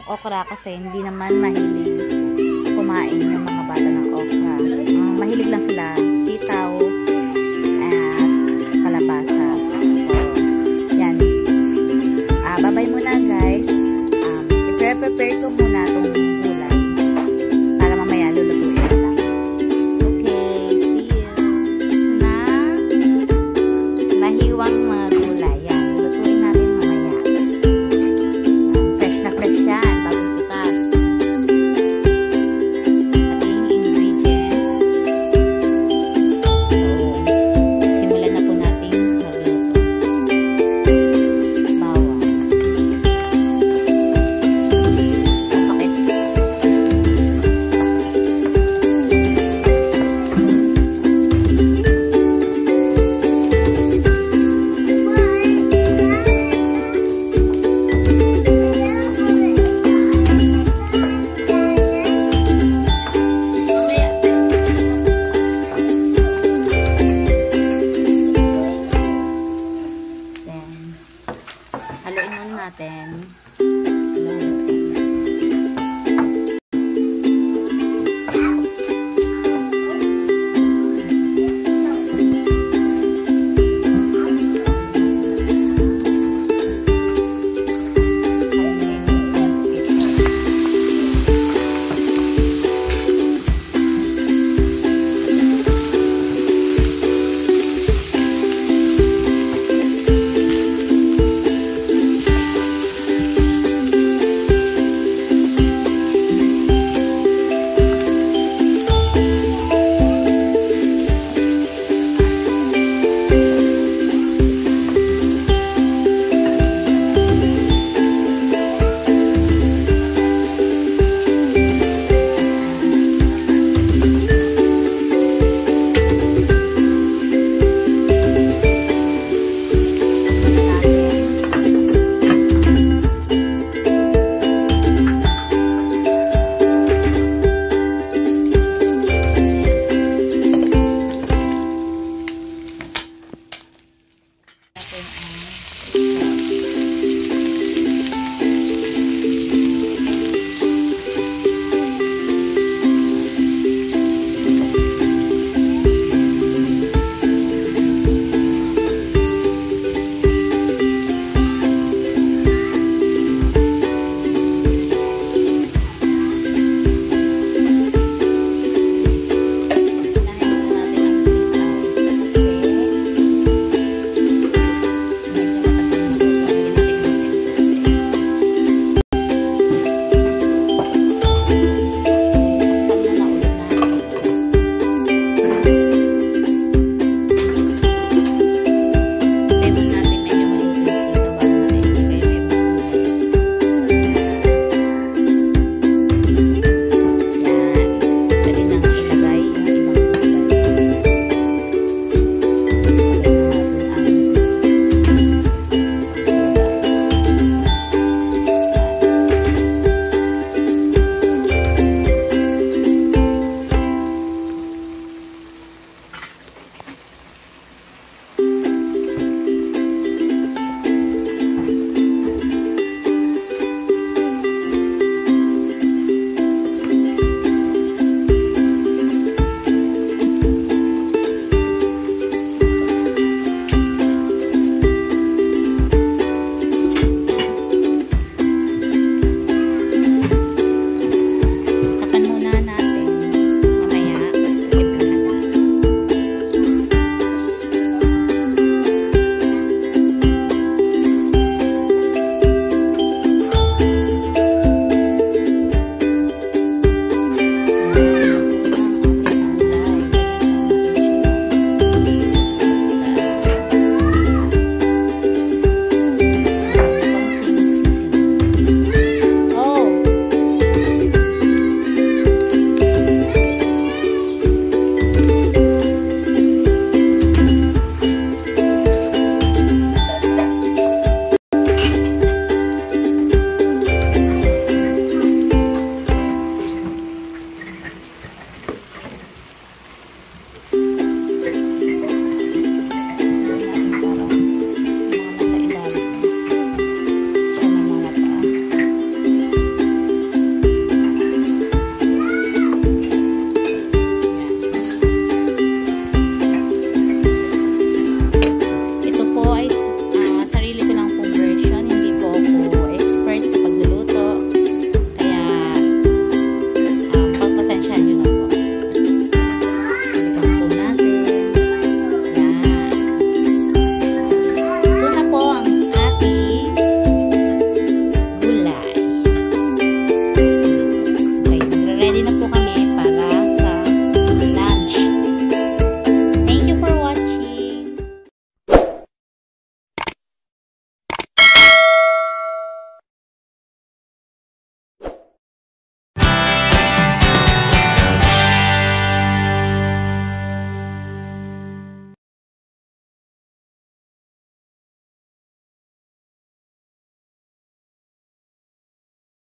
yung okra kasi hindi naman mahilig kumain yung mga bata ng okra. Um, mahilig lang sila sitaw,